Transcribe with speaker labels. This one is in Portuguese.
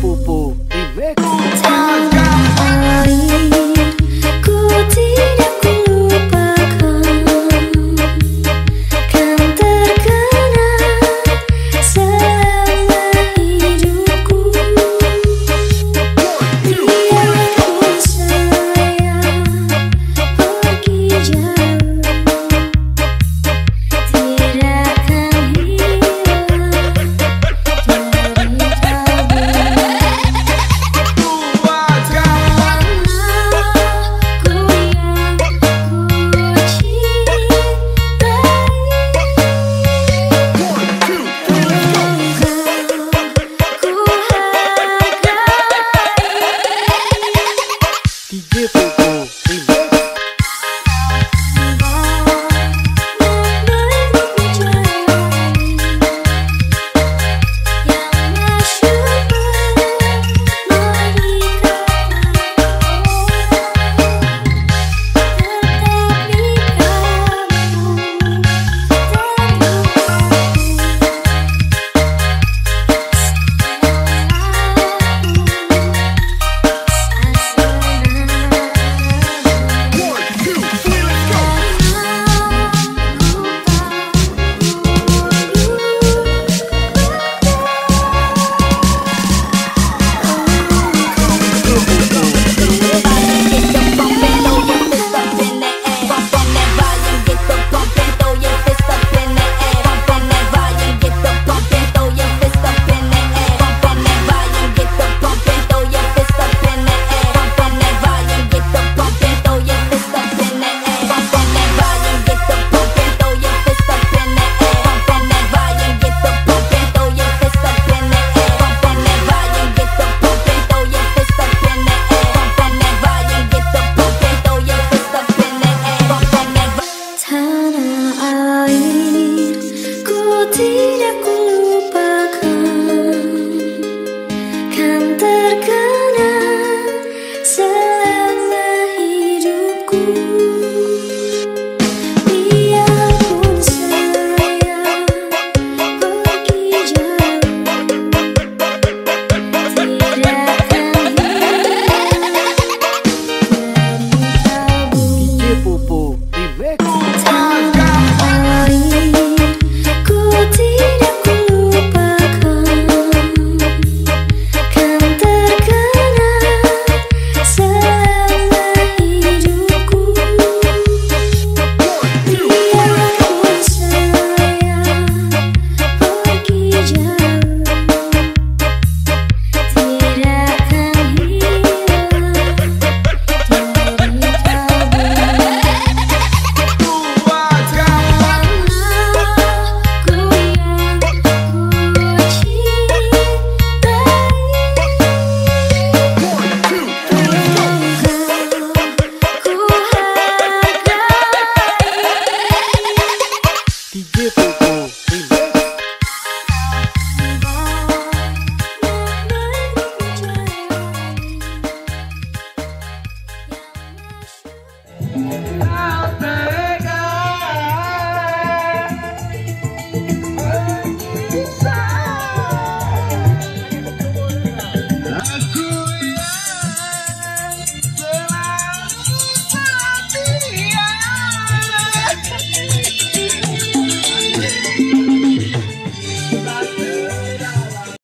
Speaker 1: Pupu Remix Thank you.